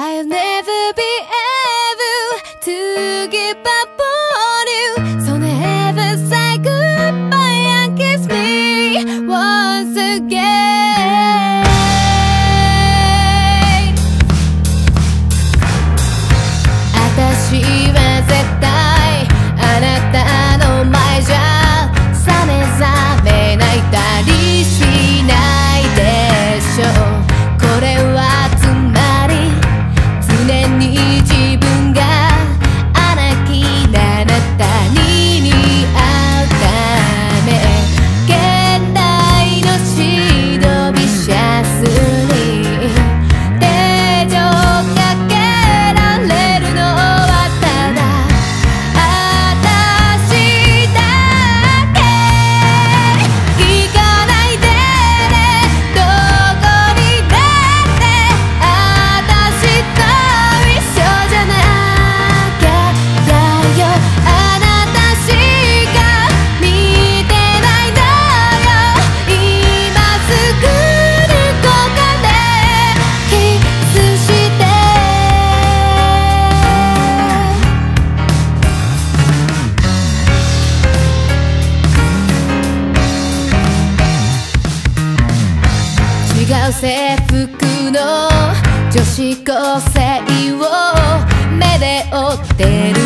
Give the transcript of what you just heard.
I'll never be able to give up on you. So never say goodbye and kiss me once again. Atashi 制服の女子高生を目で追ってる。